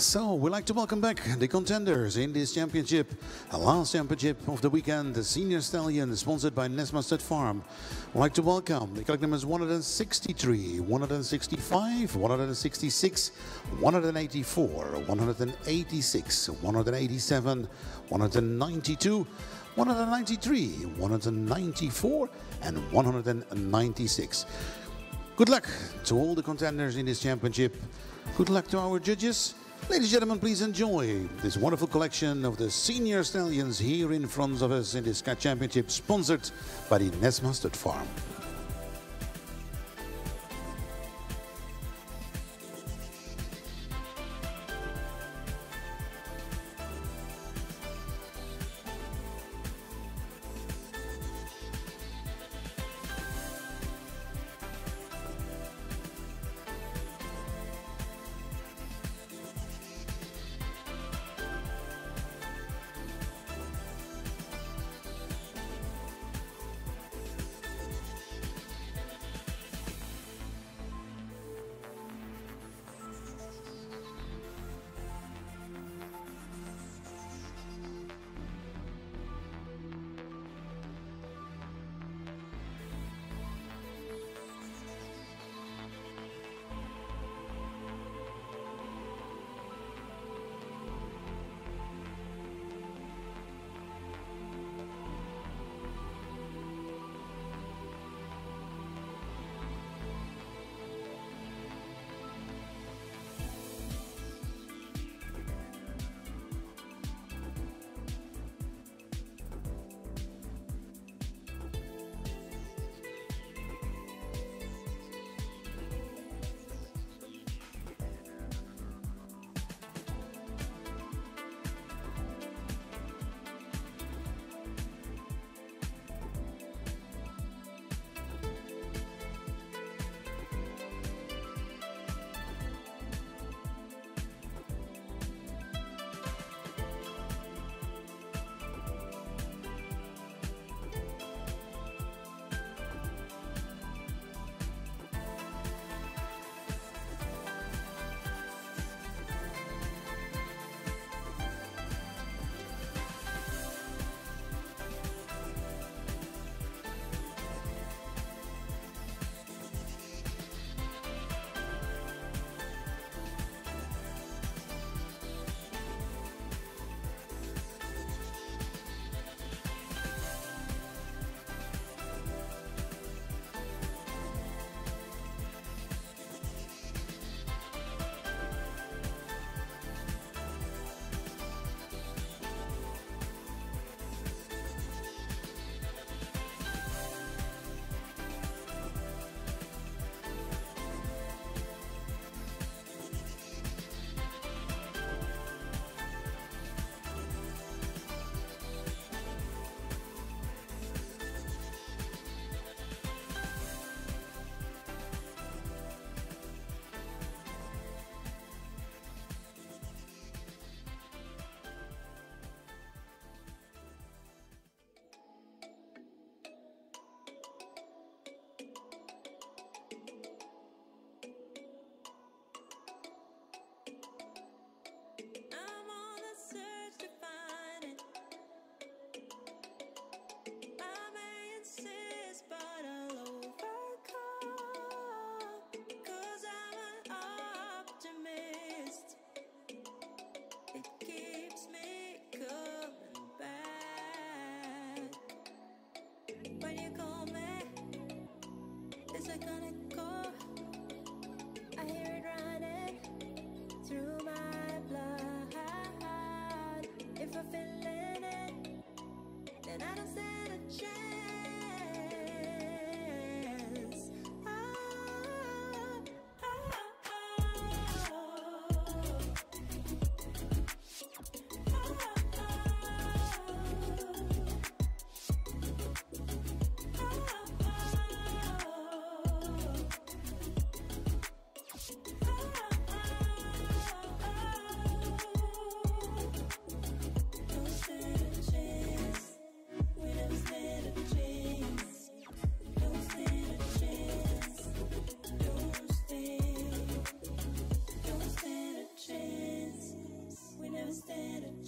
So, we'd like to welcome back the contenders in this championship, the last championship of the weekend, the Senior Stallion, sponsored by Nesma Stud Farm. We'd like to welcome the collect numbers 163, 165, 166, 184, 186, 187, 192, 193, 194, and 196. Good luck to all the contenders in this championship. Good luck to our judges. Ladies and gentlemen, please enjoy this wonderful collection of the senior stallions here in front of us in this Cat Championship, sponsored by the Nesma Stud Farm.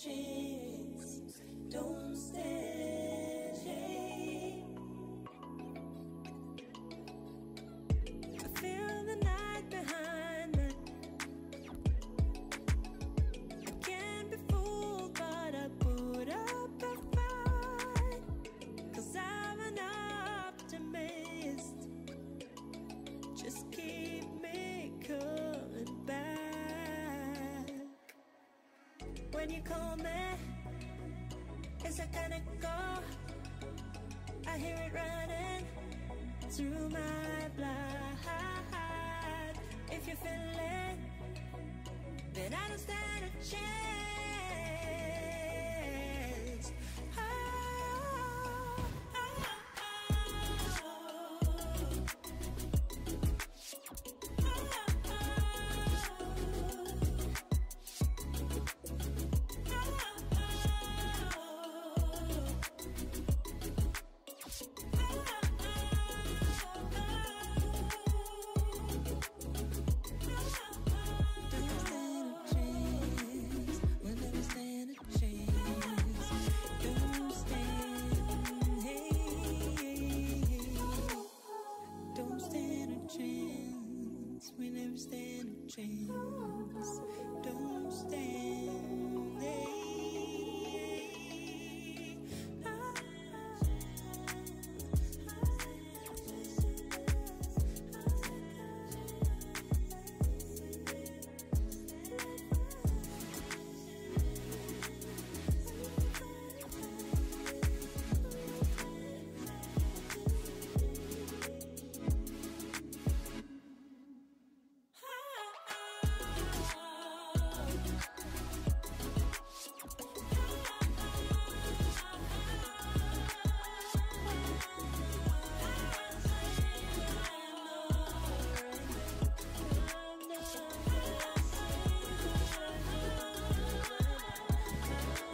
chance. Don't when you call me. It's a kind of go. I hear it running through my blood. If you feel it, then I don't stand a chance.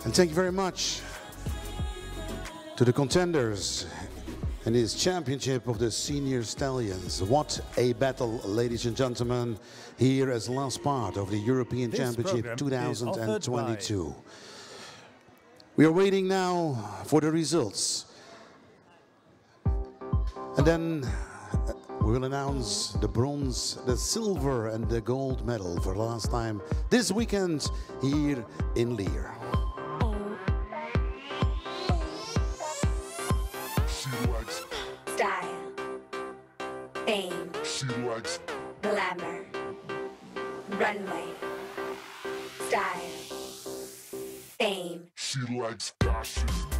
And thank you very much to the contenders in this championship of the senior stallions. What a battle, ladies and gentlemen, here as last part of the European This Championship program is offered by- 2022. We are waiting now for the results. And then uh, we will announce the bronze, the silver, and the gold medal for the last time this weekend here in Lier. She likes, glamour, runway, style, fame, she likes fashion.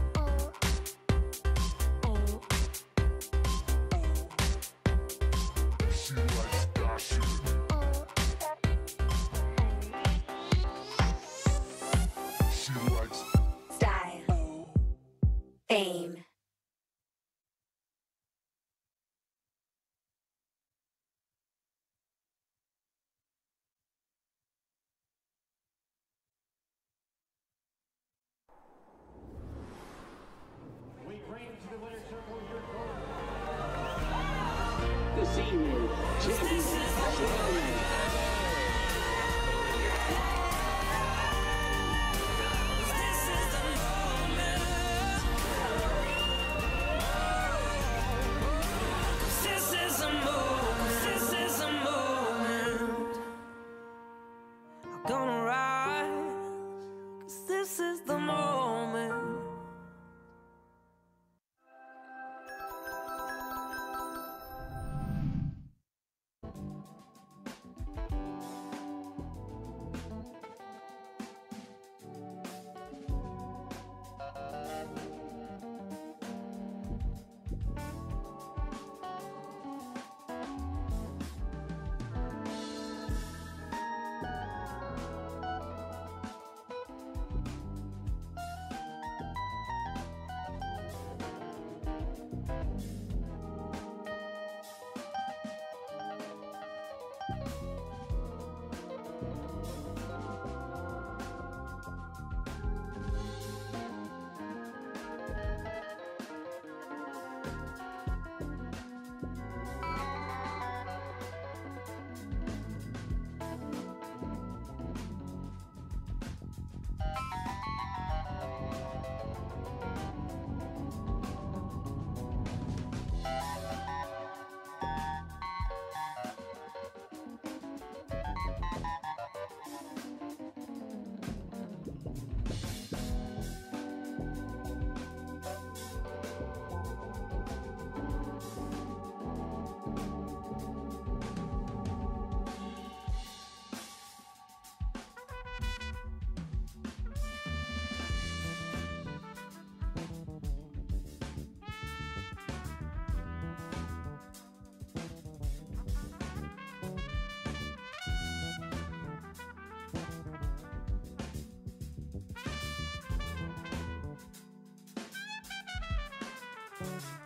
thank you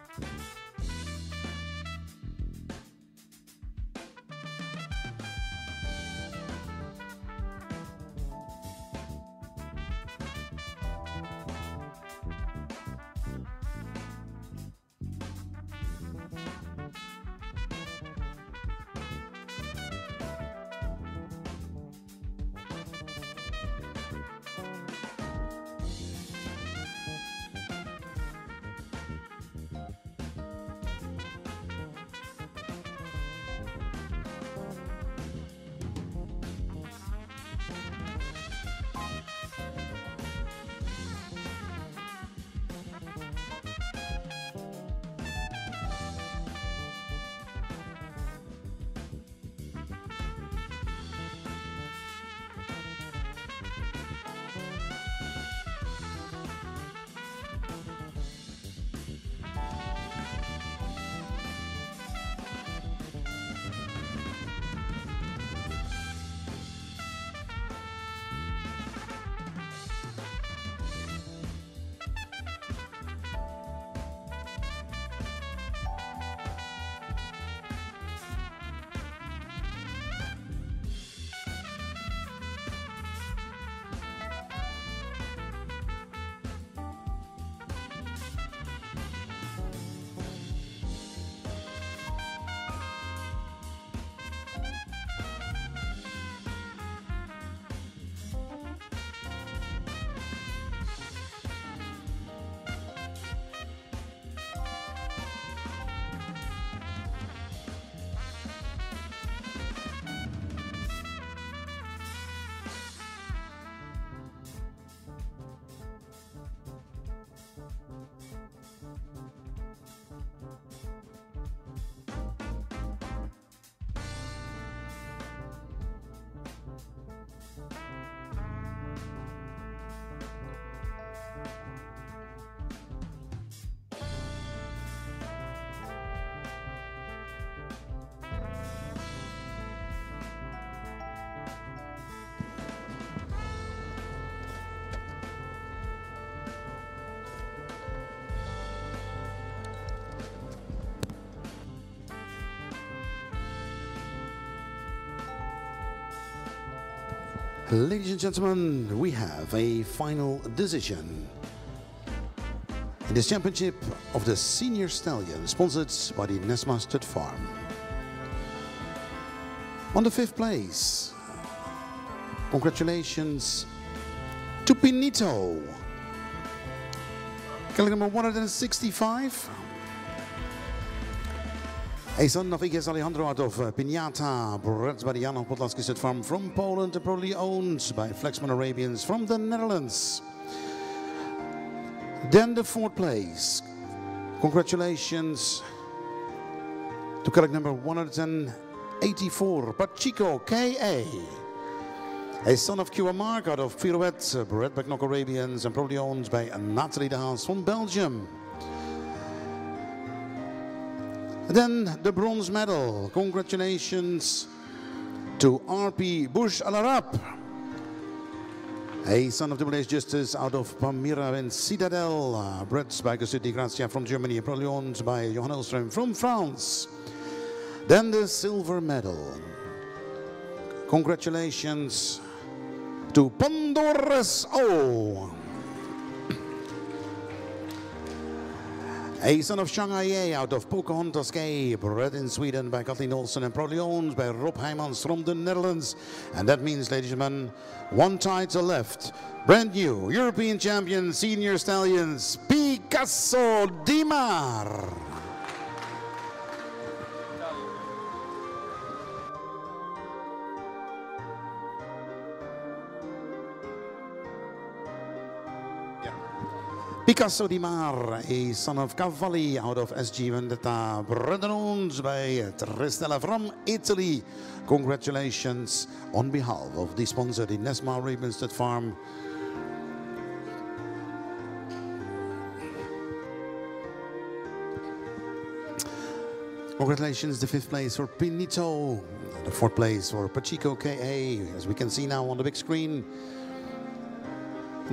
Ladies and gentlemen, we have a final decision. In this championship of the Senior Stallion, sponsored by the Nesma Stud Farm. On the fifth place, congratulations to Pinito. Kelly number 165. A son of EKS Alihandro out of Piñata, bred by the Janów Podlaski Stud Farm from Poland, and probably owned by Flexman Arabians from the Netherlands. Then the fourth place. Congratulations to collect number 184, Pachico K.A. A son of Kira Mark out of Pirouette, bred by Knock Arabians and probably owned by Nathalie de from Belgium. Then the bronze medal. Congratulations to RP Bush Al Arab. A son of the Blaze Justice out of Palmyra and Citadel, uh, bred by City Grazia from Germany, owned by Johan Elström from France. Then the silver medal. Congratulations to Pandora's O. A son of Shanghai out of Pocahontas Gay, bred in Sweden by Kathleen Olsen and probably owned by Rob Heijmans from the Netherlands. And that means, ladies and gentlemen, one tie title left. Brand new European champion senior stallions, Picasso Dimar. Picasso Di Mar, a son of Cavalli out of SG Vendetta, owned by Tristella from Italy. Congratulations on behalf of the sponsor, the Nesma Ravensted Farm. Congratulations, the fifth place for Pinito, the fourth place for Pachico KA, as we can see now on the big screen.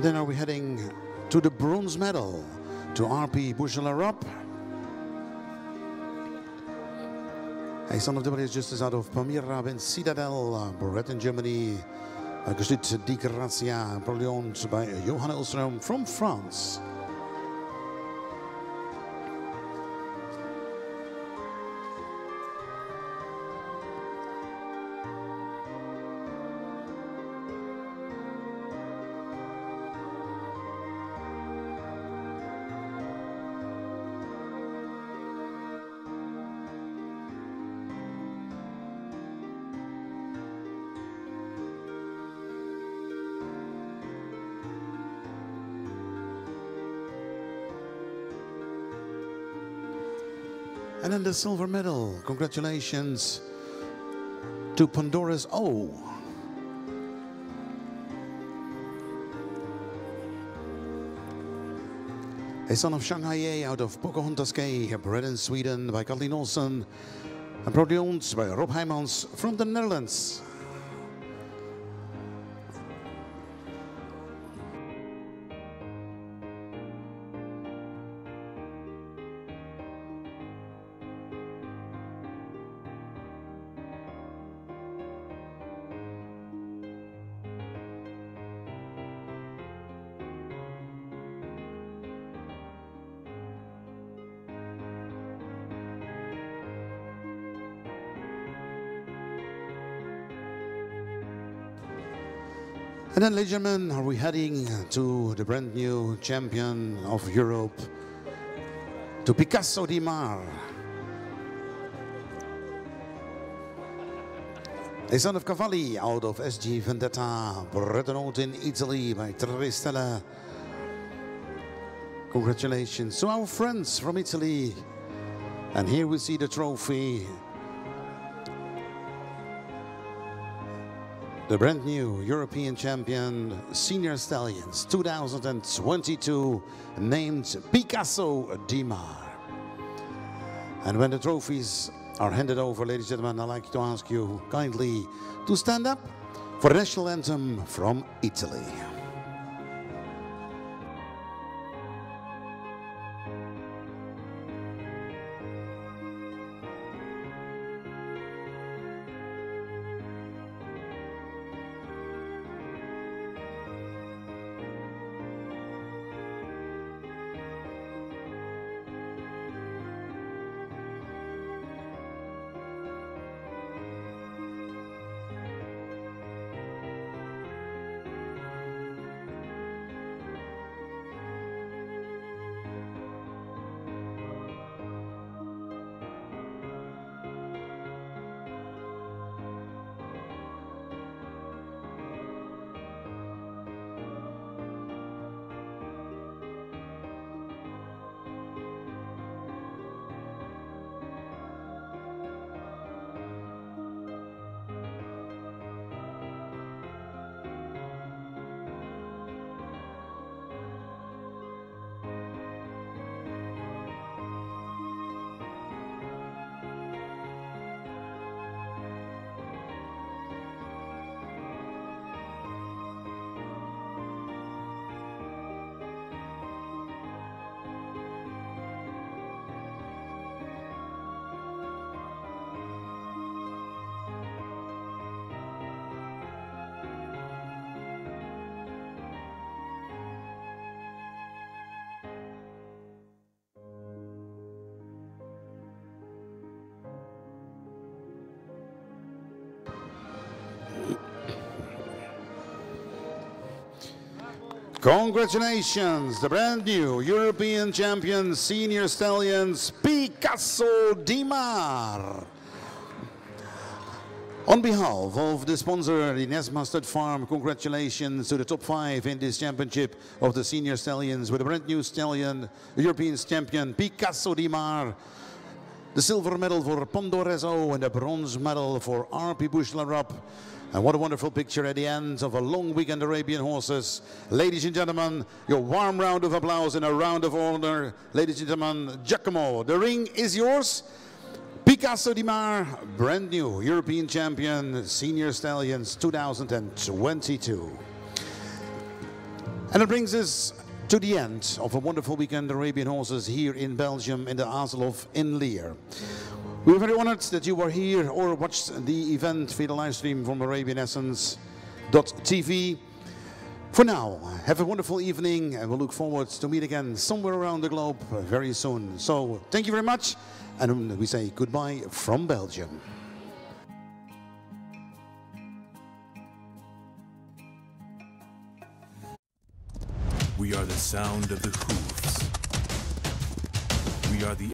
Then are we heading to the bronze medal to RP. A son of the is just as out of Palmyra and Citadel, uh, bred in Germany. Gestüt Di Grazia, owned by Johan Elström from France. And then the silver medal. Congratulations to Pandora's O. A son of Shanghai out of Pocahontas Gay, bred in Sweden by Kathleen Olsen and owned by Rob Heijmans from the Netherlands. And then, ladies and gentlemen, are we heading to the brand new champion of Europe, to Picasso Di Mar? A son of Cavalli out of SG Vendetta, bred owned in Italy by Tristella. Congratulations to our friends from Italy. And here we see the trophy the brand new European champion Senior Stallions 2022 named Picasso Di Mar. And when the trophies are handed over, ladies and gentlemen, I'd like to ask you kindly to stand up for the national anthem from Italy. Congratulations, the brand new European champion senior stallions Picasso Dimar. On behalf of the sponsor, the Nesma Farm, congratulations to the top five in this championship of the senior stallions with a brand new stallion, European champion Picasso Dimar. The silver medal for Pandorezo and the bronze medal for RP Bushlarop. And what a wonderful picture at the end of a long weekend Arabian horses. Ladies and gentlemen, your warm round of applause and a round of honor. Ladies and gentlemen, Giacomo, the ring is yours. Picasso Di Mar, brand new European champion, Senior Stallions 2022. And it brings us to the end of a wonderful weekend Arabian horses here in Belgium in the Azelhof in Lier. We're very honored that you were here or watched the event via the live stream from ArabianEssence.tv. For now, have a wonderful evening and we'll look forward to meet again somewhere around the globe very soon. So thank you very much and we say goodbye from Belgium. We are the sound of the hooves. We are the